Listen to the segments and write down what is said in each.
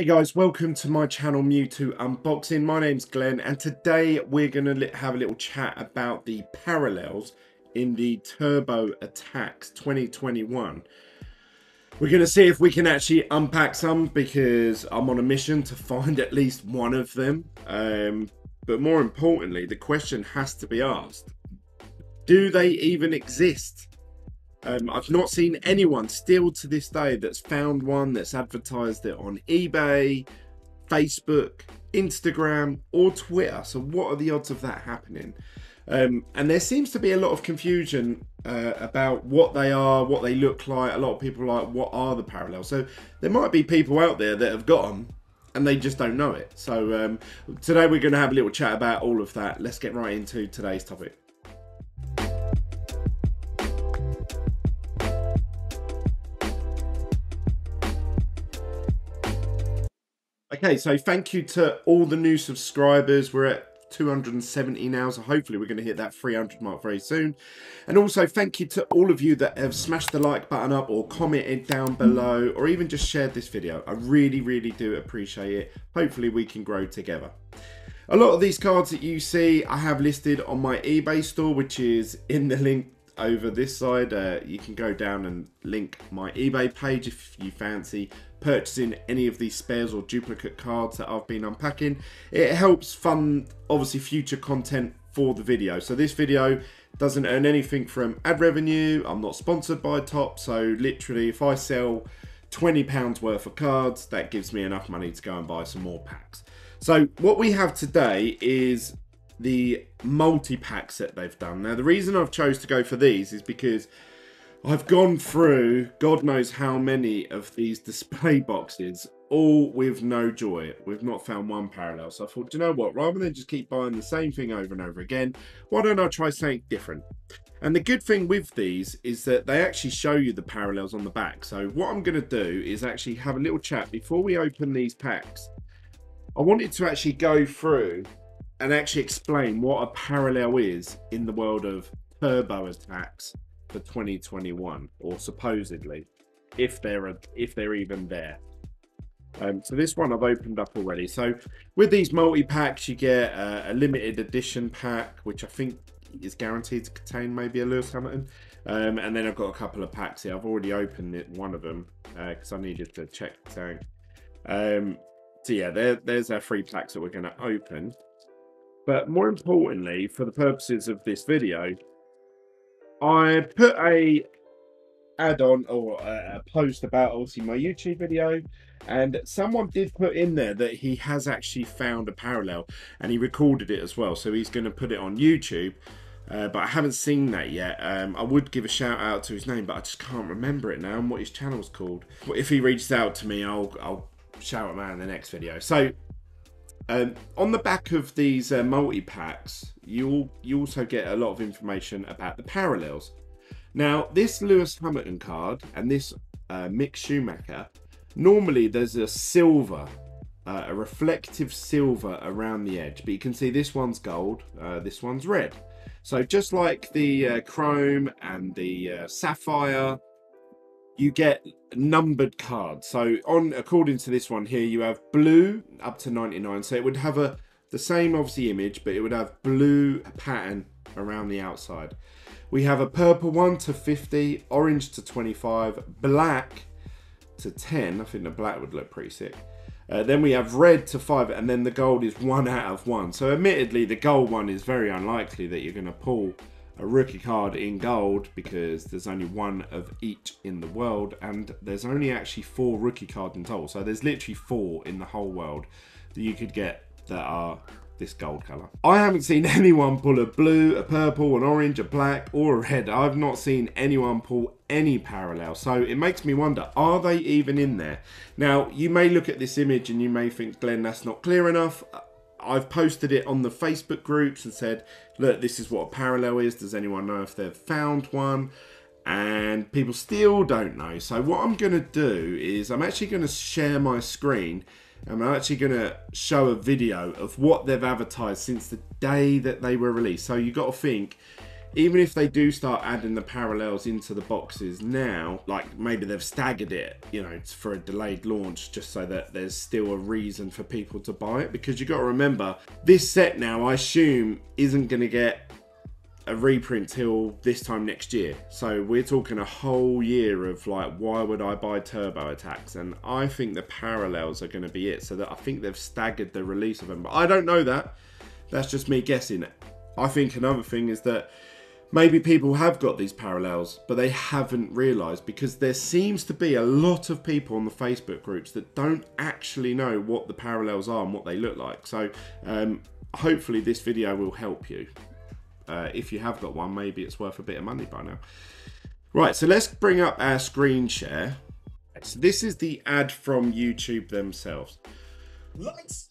Hey guys, welcome to my channel Mewtwo Unboxing. My name's Glen and today we're going to have a little chat about the parallels in the Turbo Attax 2021. We're going to see if we can actually unpack some because I'm on a mission to find at least one of them. Um, but more importantly, the question has to be asked. Do they even exist? Um, I've not seen anyone still to this day that's found one that's advertised it on eBay, Facebook, Instagram, or Twitter. So, what are the odds of that happening? Um, and there seems to be a lot of confusion uh, about what they are, what they look like. A lot of people are like, what are the parallels? So, there might be people out there that have got them and they just don't know it. So, um, today we're going to have a little chat about all of that. Let's get right into today's topic. Okay, so thank you to all the new subscribers. We're at 270 now, so hopefully we're going to hit that 300 mark very soon. And also thank you to all of you that have smashed the like button up or commented down below or even just shared this video. I really, really do appreciate it. Hopefully we can grow together. A lot of these cards that you see I have listed on my eBay store, which is in the link over this side. Uh, you can go down and link my eBay page if you fancy purchasing any of these spares or duplicate cards that I've been unpacking. It helps fund obviously future content for the video. So this video doesn't earn anything from ad revenue. I'm not sponsored by Topps. So literally if I sell 20 pounds worth of cards, that gives me enough money to go and buy some more packs. So what we have today is the multi-packs that they've done. Now the reason I've chose to go for these is because I've gone through God knows how many of these display boxes, all with no joy. We've not found one parallel. So I thought, you know what, rather than just keep buying the same thing over and over again, why don't I try something different? And the good thing with these is that they actually show you the parallels on the back. So what I'm going to do is actually have a little chat before we open these packs. I wanted to actually go through and actually explain what a parallel is in the world of turbo attax for 2021, or supposedly, if they're a, if they're even there. Um, so this one I've opened up already. So with these multi-packs, you get a limited edition pack, which I think is guaranteed to contain maybe a Lewis Hamilton. Um, and then I've got a couple of packs here. I've already opened it, one of them because uh, I needed to check the. Um, so yeah, there, there's our three packs that we're going to open. But more importantly, for the purposes of this video, I put a add-on or a post about obviously my YouTube video and someone did put in there that he has actually found a parallel and he recorded it as well so he's going to put it on YouTube uh, but I haven't seen that yet. Um, I would give a shout out to his name, but I just can't remember it now and what his channel's called. If he reaches out to me, I'll, I'll shout him out in the next video. So um, on the back of these uh, multi-packs, you you also get a lot of information about the parallels. Now, this Lewis Hamilton card and this uh, Mick Schumacher, normally there's a silver, uh, a reflective silver around the edge, but you can see this one's gold, uh, this one's red. So just like the uh, chrome and the uh, sapphire, you get numbered cards. So on according to this one here, you have blue up to 99. So it would have a the same obviously image, but it would have blue pattern around the outside. We have a purple one to 50, orange to 25, black to 10. I think the black would look pretty sick. Uh, then we have red to 5, and then the gold is 1 out of 1. So admittedly, the gold one is very unlikely that you're going to pull a rookie card in gold because there's only one of each in the world and there's only actually four rookie cards in total. So there's literally four in the whole world that you could get that are this gold colour. I haven't seen anyone pull a blue, a purple, an orange, a black or a red. I've not seen anyone pull any parallel. So it makes me wonder, are they even in there? Now, you may look at this image and you may think, Glen, that's not clear enough. I've posted it on the Facebook groups and said, look, this is what a parallel is. Does anyone know if they've found one? And people still don't know. So what I'm going to do is I'm actually going to share my screen and I'm actually going to show a video of what they've advertised since the day that they were released. So you got to think, even if they do start adding the parallels into the boxes now, like maybe they've staggered it, you know, for a delayed launch, just so that there's still a reason for people to buy it. Because you got to remember, this set now, I assume, isn't going to get a reprint till this time next year. So we're talking a whole year of like, why would I buy Turbo Attax? And I think the parallels are going to be it. So that I think they've staggered the release of them. But I don't know that. That's just me guessing. I think another thing is that maybe people have got these parallels, but they haven't realised because there seems to be a lot of people on the Facebook groups that don't actually know what the parallels are and what they look like. So um, hopefully this video will help you. Uh, if you have got one, maybe it's worth a bit of money by now. Right, so let's bring up our screen share. So this is the ad from YouTube themselves. Lights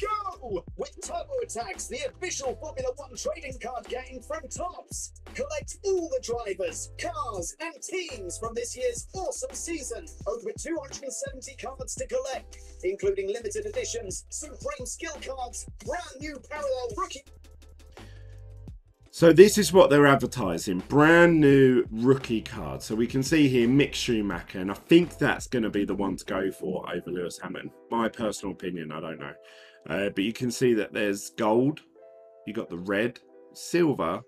go! With Turbo Attax, the official Formula One trading card game from Topps. Collect all the drivers, cars, and teams from this year's awesome season. Over 270 cards to collect, including limited editions, Supreme skill cards, brand new parallel rookie so this is what they're advertising. Brand new rookie card. So we can see here Mick Schumacher. And I think that's going to be the one to go for over Lewis Hamilton. My personal opinion, I don't know. Uh, but you can see that there's gold. You got the red, silver,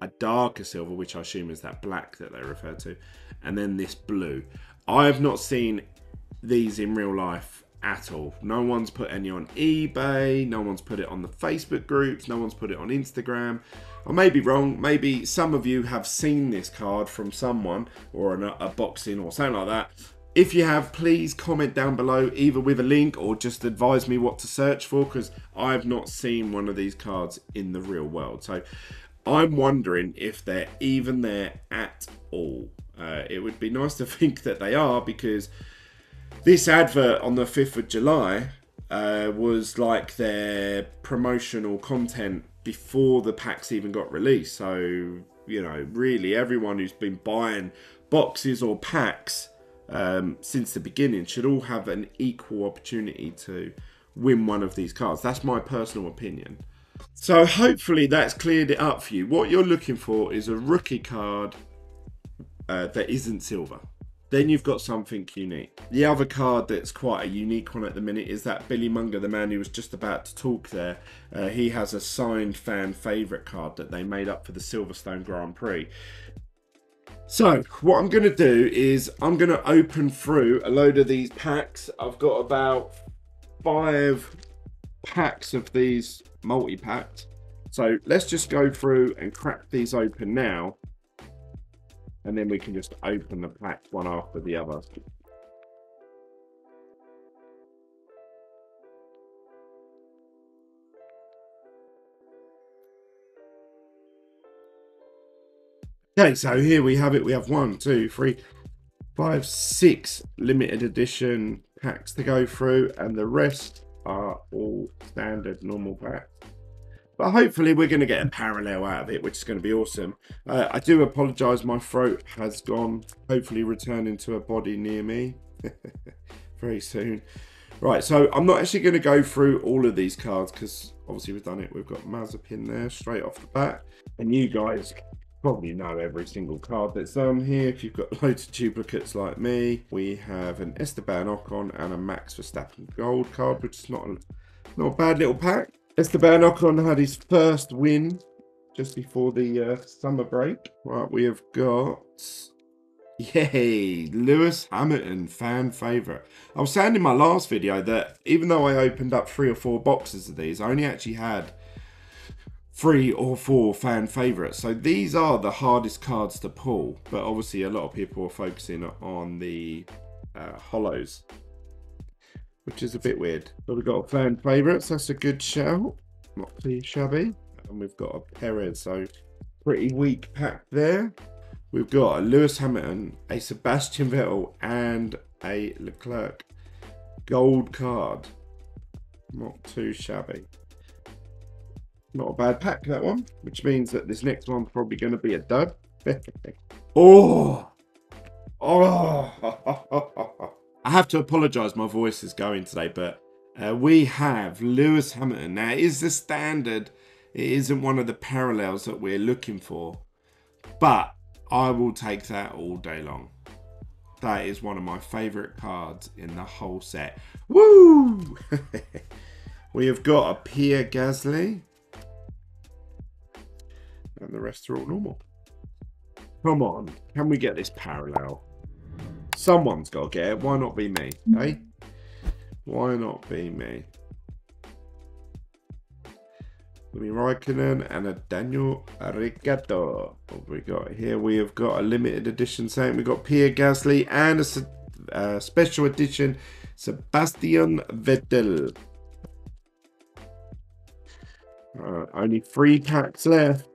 a darker silver, which I assume is that black that they refer to. And then this blue. I have not seen these in real life at all. No one's put any on eBay. No one's put it on the Facebook groups. No one's put it on Instagram. I may be wrong. Maybe some of you have seen this card from someone or an, a boxing or something like that. If you have, please comment down below either with a link or just advise me what to search for because I've not seen one of these cards in the real world. So I'm wondering if they're even there at all. Uh, it would be nice to think that they are because this advert on the 5th of July uh, was like their promotional content before the packs even got released. So, you know, really everyone who's been buying boxes or packs um, since the beginning should all have an equal opportunity to win one of these cards. That's my personal opinion. So hopefully that's cleared it up for you. What you're looking for is a rookie card uh, that isn't silver then you've got something unique. The other card that's quite a unique one at the minute is that Billy Monger, the man who was just about to talk there. Uh, he has a signed fan favourite card that they made up for the Silverstone Grand Prix. So, what I'm going to do is I'm going to open through a load of these packs. I've got about five packs of these multi-packs. So let's just go through and crack these open now and then we can just open the packs one after the other. Okay, so here we have it. We have one, two, three, five, six limited edition packs to go through, and the rest are all standard normal packs. But hopefully we're going to get a parallel out of it, which is going to be awesome. Uh, I do apologise, my throat has gone, hopefully returning to a body near me very soon. Right, so I'm not actually going to go through all of these cards because obviously we've done it. We've got Mazepin there straight off the bat. And you guys probably know every single card that's on here. If you've got loads of duplicates like me, we have an Esteban Ocon and a Max Verstappen gold card, which is not a, not a bad little pack. Esteban Ocon had his first win just before the uh, summer break. Right, we have got... Yay! Lewis Hamilton, fan favourite. I was saying in my last video that even though I opened up three or four boxes of these, I only actually had three or four fan favourites. So these are the hardest cards to pull. But obviously a lot of people are focusing on the uh, holos which is a bit weird. But we've got a fan favourites, that's a good shout. Not too shabby. And we've got a Perez, so pretty weak pack there. We've got a Lewis Hamilton, a Sebastian Vettel, and a Leclerc gold card. Not too shabby. Not a bad pack, that one. Which means that this next one's probably going to be a dud. oh! Oh! I have to apologise, my voice is going today, but uh, we have Lewis Hamilton. Now, is the standard It isn't one of the parallels that we're looking for. But I will take that all day long. That is one of my favourite cards in the whole set. Woo! we have got a Pierre Gasly. And the rest are all normal. Come on, can we get this parallel? Someone's got to get it. Why not be me? Eh? Why not be me? Kimi Raikkonen and a Daniel Ricciardo. What we got here? We have got a limited edition saying we've got Pierre Gasly and a uh, special edition Sebastian Vettel. Uh, only three packs left.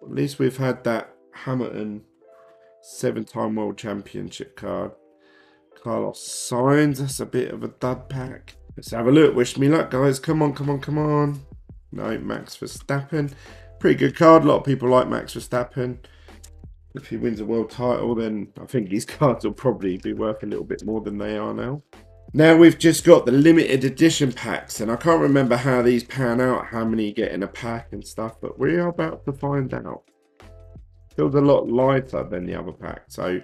At least we've had that Hamilton seven-time world championship card. Carlos Sainz. That's a bit of a dud pack. Let's have a look. Wish me luck, guys. Come on, come on, come on. No, Max Verstappen. Pretty good card. A lot of people like Max Verstappen. If he wins a world title, then I think these cards will probably be worth a little bit more than they are now. Now we've just got the limited edition packs, and I can't remember how these pan out, how many get in a pack and stuff, but we are about to find out. Feels a lot lighter than the other pack. So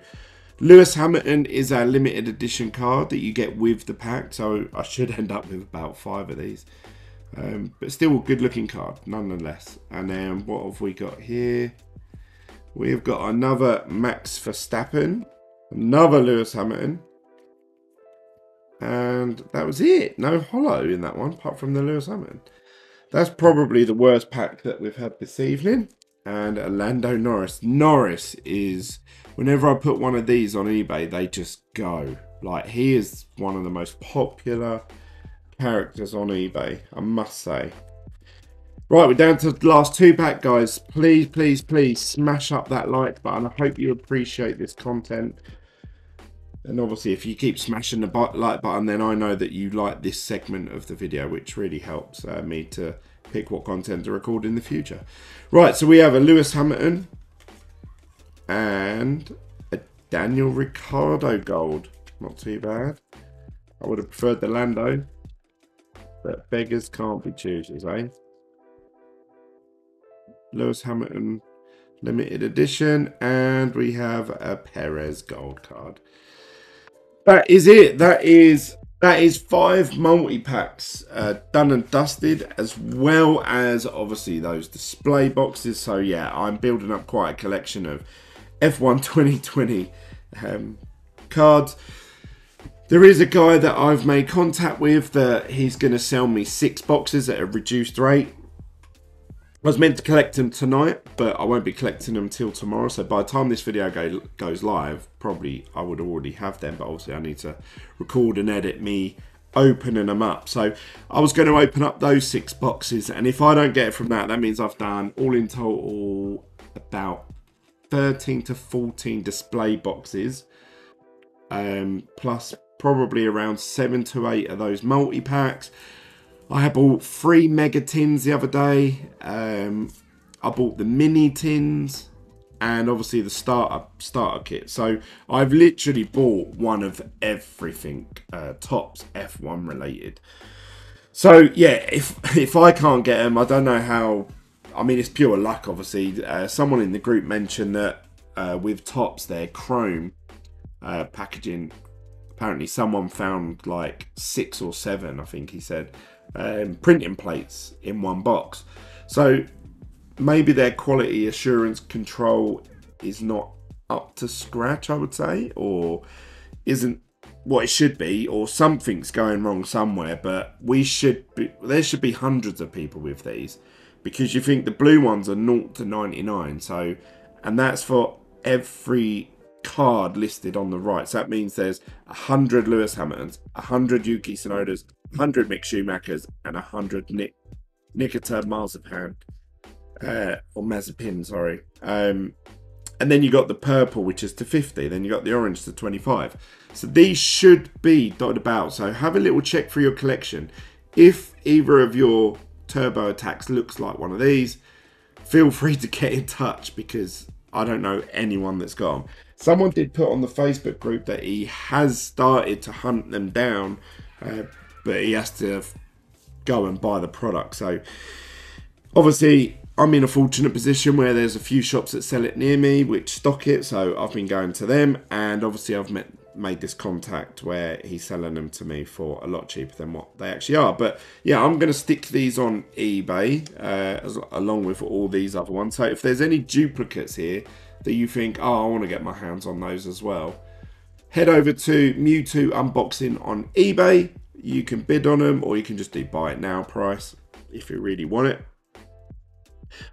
Lewis Hamilton is a limited edition card that you get with the pack, so I should end up with about five of these. Um, but still a good looking card, nonetheless. And then what have we got here? We have got another Max Verstappen, another Lewis Hamilton. And that was it. No holo in that one, apart from the Lewis Hamilton. That's probably the worst pack that we've had this evening. And a Lando Norris. Norris is, whenever I put one of these on eBay, they just go. Like, he is one of the most popular characters on eBay, I must say. Right, we're down to the last two pack, guys. Please, please, please smash up that like button. I hope you appreciate this content. And obviously, if you keep smashing the like button, then I know that you like this segment of the video, which really helps uh, me to pick what content to record in the future. Right, so we have a Lewis Hamilton and a Daniel Ricciardo gold. Not too bad. I would have preferred the Lando. But beggars can't be choosers, eh? Lewis Hamilton limited edition, and we have a Perez gold card. That is it. That is that is five multi packs uh, done and dusted, as well as obviously those display boxes. So yeah, I'm building up quite a collection of F1 2020 um, cards. There is a guy that I've made contact with that he's going to sell me six boxes at a reduced rate. I was meant to collect them tonight, but I won't be collecting them till tomorrow. So by the time this video go, goes live, probably I would already have them. But obviously I need to record and edit me opening them up. So I was going to open up those six boxes. And if I don't get it from that, that means I've done all in total about 13 to 14 display boxes. Um, plus probably around seven to eight of those multi packs. I bought three mega tins the other day. Um, I bought the mini tins and obviously the starter starter kit. So I've literally bought one of everything uh, Topps F1 related. So yeah, if if I can't get them, I don't know how. I mean, it's pure luck, obviously. Uh, someone in the group mentioned that uh, with Topps, their Chrome uh, packaging apparently someone found like six or seven, I think he said, um, printing plates in one box. So maybe their quality assurance control is not up to scratch, I would say, or isn't what it should be, or something's going wrong somewhere. But we should be, there should be hundreds of people with these because you think the blue ones are 0 to 99. So, and that's for every card listed on the right. So that means there's 100 Lewis Hamiltons, 100 Yuki Tsunodas, 100 Mick Schumachers, and 100 Nick Nikita Mazepin, uh, or Mazepin, sorry. Um, and then you got the purple, which is to 50. Then you got the orange to 25. So these should be dotted about. So have a little check for your collection. If either of your turbo attax looks like one of these, feel free to get in touch because I don't know anyone that's got them. Someone did put on the Facebook group that he has started to hunt them down, uh, but he has to go and buy the product. So Obviously, I'm in a fortunate position where there's a few shops that sell it near me which stock it, so I've been going to them, and obviously I've met made this contact where he's selling them to me for a lot cheaper than what they actually are. But yeah, I'm going to stick these on eBay uh, as, along with all these other ones. So if there's any duplicates here that you think, oh, I want to get my hands on those as well, head over to Mewtwo Unboxing on eBay. You can bid on them or you can just do buy it now price if you really want it.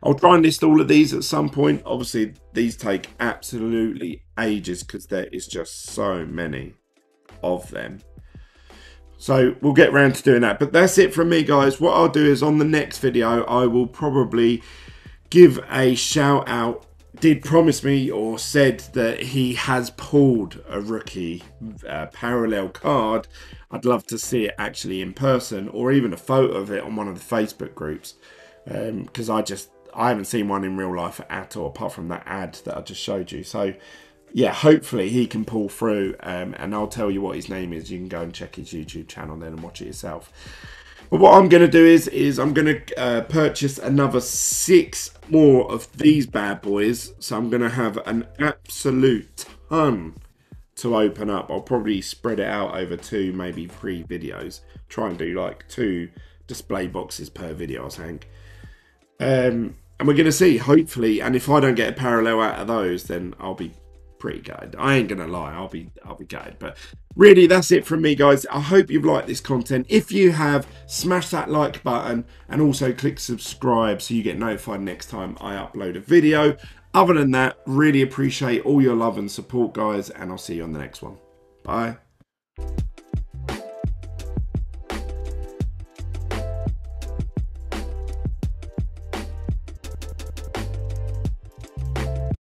I'll try and list all of these at some point. Obviously, these take absolutely ages because there is just so many of them. So we'll get around to doing that. But that's it from me, guys. What I'll do is on the next video, I will probably give a shout out. Did promise me or said that he has pulled a rookie uh, parallel card. I'd love to see it actually in person or even a photo of it on one of the Facebook groups because um, I just I haven't seen one in real life at all, apart from that ad that I just showed you. So, yeah, hopefully he can pull through, um, and I'll tell you what his name is. You can go and check his YouTube channel then and watch it yourself. But what I'm going to do is, is I'm going to uh, purchase another six more of these bad boys. So I'm going to have an absolute ton to open up. I'll probably spread it out over two, maybe three videos. Try and do like two display boxes per video, I think. Um, and we're going to see, hopefully, and if I don't get a parallel out of those, then I'll be pretty gutted. I ain't going to lie, I'll be I'll be gutted. But really, that's it from me, guys. I hope you've liked this content. If you have, smash that like button and also click subscribe so you get notified next time I upload a video. Other than that, really appreciate all your love and support, guys, and I'll see you on the next one. Bye.